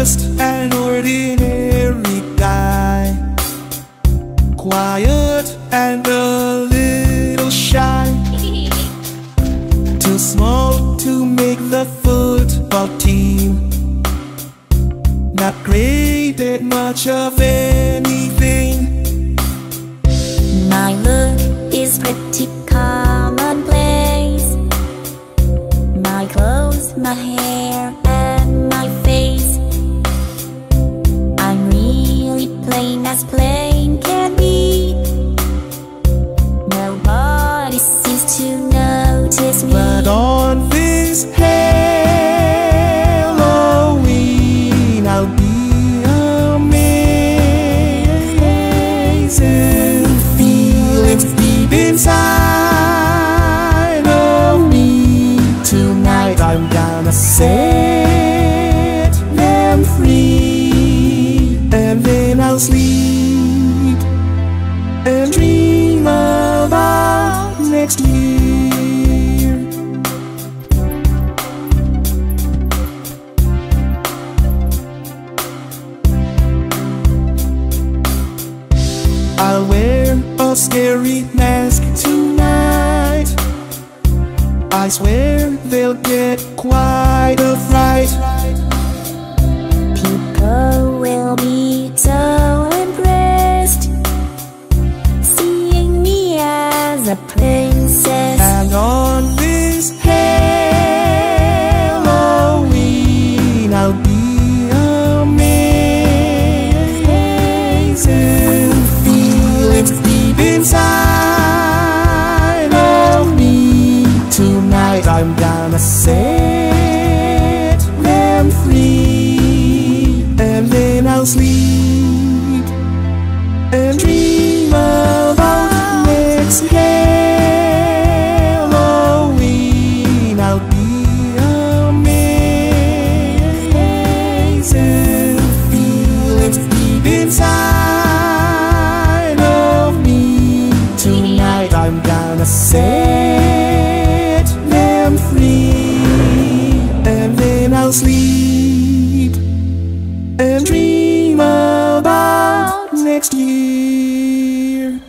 Just an ordinary guy. Quiet and a little shy. Too small to make the football team. Not great at much of anything as plain can be. Nobody seems to notice me. But on this Halloween I'll be amazing. Deep inside of me. Tonight I'm gonna set them free I'll sleep and dream about next year. I'll wear a scary mask tonight. I swear they'll get quite a fright. って set them free, and then I'll sleep and dream about next year.